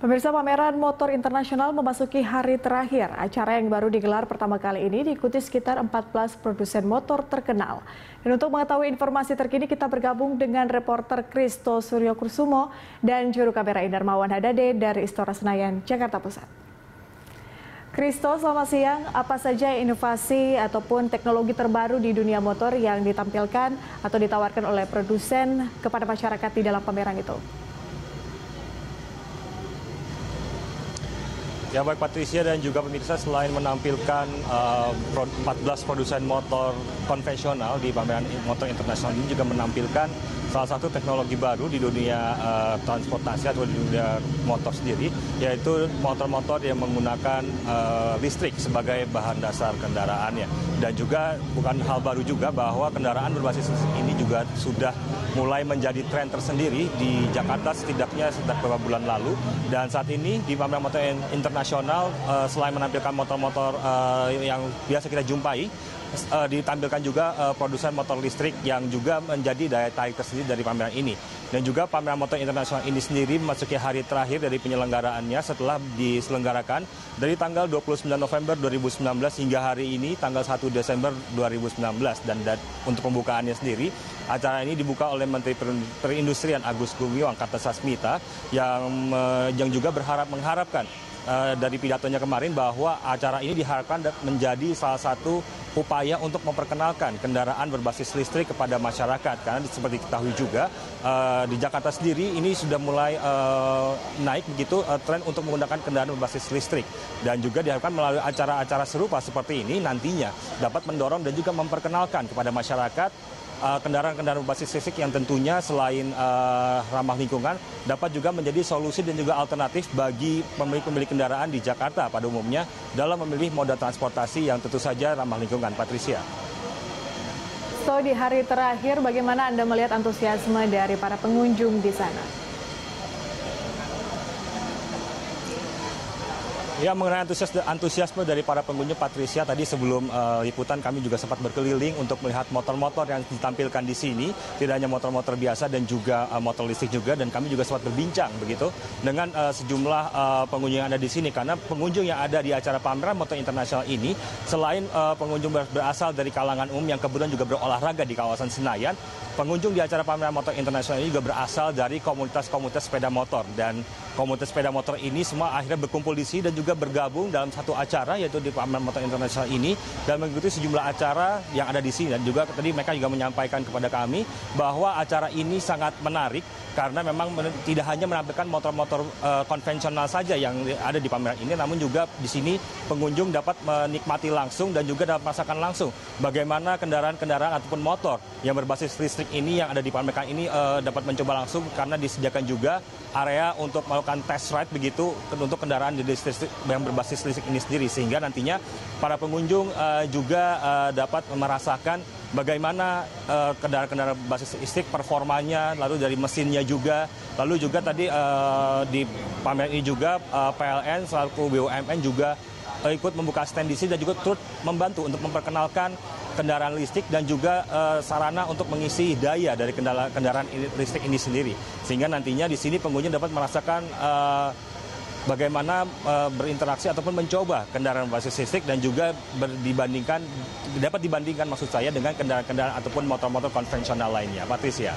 Pemirsa pameran motor internasional memasuki hari terakhir. Acara yang baru digelar pertama kali ini diikuti sekitar 14 produsen motor terkenal. Dan untuk mengetahui informasi terkini kita bergabung dengan reporter Kristo Suryo Kursumo dan juru kamera Indarmawan Hadade dari Istora Senayan, Jakarta Pusat. Kristo, selamat siang. Apa saja inovasi ataupun teknologi terbaru di dunia motor yang ditampilkan atau ditawarkan oleh produsen kepada masyarakat di dalam pameran itu? Ya baik Patricia dan juga pemirsa selain menampilkan uh, 14 produsen motor konvensional di pameran motor internasional ini juga menampilkan salah satu teknologi baru di dunia uh, transportasi atau di dunia motor sendiri yaitu motor-motor yang menggunakan uh, listrik sebagai bahan dasar kendaraannya. Dan juga bukan hal baru juga bahwa kendaraan berbasis ini juga sudah mulai menjadi tren tersendiri di Jakarta setidaknya sejak beberapa bulan lalu. Dan saat ini di pameran motor internasional uh, selain menampilkan motor-motor uh, yang biasa kita jumpai uh, ditampilkan juga uh, produsen motor listrik yang juga menjadi daya tarik tersendiri dari pameran ini. Dan juga pameran motor internasional ini sendiri memasuki hari terakhir dari penyelenggaraannya setelah diselenggarakan dari tanggal 29 November 2019 hingga hari ini tanggal 1 Desember 2019 dan, dan untuk pembukaannya sendiri acara ini dibuka oleh Menteri Perindustrian Agus Gumiwang Kartasasmita yang uh, yang juga berharap mengharapkan uh, dari pidatonya kemarin bahwa acara ini diharapkan menjadi salah satu upaya untuk memperkenalkan kendaraan berbasis listrik kepada masyarakat. Karena seperti diketahui juga uh, di Jakarta sendiri ini sudah mulai uh, naik begitu uh, tren untuk menggunakan kendaraan berbasis listrik. Dan juga diharapkan melalui acara-acara serupa seperti ini nantinya dapat mendorong dan juga memperkenalkan kepada masyarakat kendaraan-kendaraan berbasis listrik yang tentunya selain uh, ramah lingkungan dapat juga menjadi solusi dan juga alternatif bagi pemilik-pemilik kendaraan di Jakarta pada umumnya dalam memilih moda transportasi yang tentu saja ramah lingkungan. Patricia. So di hari terakhir bagaimana Anda melihat antusiasme dari para pengunjung di sana? Ya mengenai antusias, antusiasme dari para pengunjung Patricia tadi sebelum uh, liputan kami juga sempat berkeliling untuk melihat motor-motor yang ditampilkan di sini. Tidak hanya motor-motor biasa dan juga uh, motor listrik juga dan kami juga sempat berbincang begitu dengan uh, sejumlah uh, pengunjung yang ada di sini. Karena pengunjung yang ada di acara pameran motor internasional ini selain uh, pengunjung berasal dari kalangan umum yang kebetulan juga berolahraga di kawasan Senayan pengunjung di acara pameran motor internasional ini juga berasal dari komunitas-komunitas sepeda motor. Dan komunitas sepeda motor ini semua akhirnya berkumpul di sini dan juga juga bergabung dalam satu acara yaitu di Pameran Motor Internasional ini dan mengikuti sejumlah acara yang ada di sini. Dan juga tadi mereka juga menyampaikan kepada kami bahwa acara ini sangat menarik karena memang tidak hanya menampilkan motor-motor uh, konvensional saja yang ada di pameran ini namun juga di sini pengunjung dapat menikmati langsung dan juga dapat merasakan langsung bagaimana kendaraan-kendaraan ataupun motor yang berbasis listrik ini yang ada di pameran ini uh, dapat mencoba langsung karena disediakan juga area untuk melakukan test ride begitu untuk kendaraan jenis listrik yang berbasis listrik ini sendiri sehingga nantinya para pengunjung uh, juga uh, dapat merasakan bagaimana uh, kendaraan-kendaraan berbasis listrik performanya lalu dari mesinnya juga. Lalu juga tadi uh, di pameran ini juga uh, PLN selaku BUMN juga uh, ikut membuka stand di sini dan juga turut membantu untuk memperkenalkan kendaraan listrik dan juga uh, sarana untuk mengisi daya dari kendaraan, kendaraan listrik ini sendiri. Sehingga nantinya di sini pengunjung dapat merasakan uh, bagaimana uh, berinteraksi ataupun mencoba kendaraan berbasis listrik dan juga dibandingkan dapat dibandingkan maksud saya dengan kendaraan-kendaraan ataupun motor-motor konvensional lainnya. Patricia.